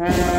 Mm-hmm.